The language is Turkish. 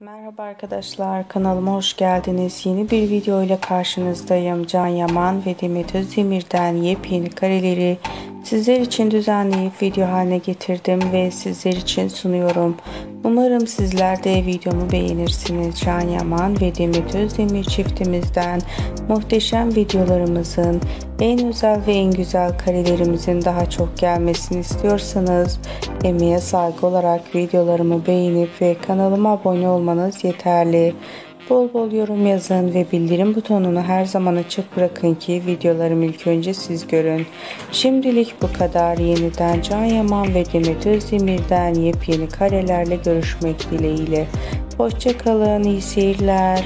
Merhaba arkadaşlar kanalıma hoş geldiniz. Yeni bir video ile karşınızdayım. Can Yaman ve Demet Özdemir'den yepyeni kareleri sizler için düzenleyip video haline getirdim ve sizler için sunuyorum. Umarım sizler de videomu beğenirsiniz. Can Yaman ve Demet Özdemir çiftimizden muhteşem videolarımızın en özel ve en güzel karelerimizin daha çok gelmesini istiyorsanız emeğe saygı olarak videolarımı beğenip ve kanalıma abone olmanız yeterli. Bol bol yorum yazın ve bildirim butonunu her zaman açık bırakın ki videolarımı ilk önce siz görün. Şimdilik bu kadar. Yeniden Can Yaman ve Demet Özdemir'den yepyeni karelerle görüşmek dileğiyle. Hoşçakalın, iyi seyirler.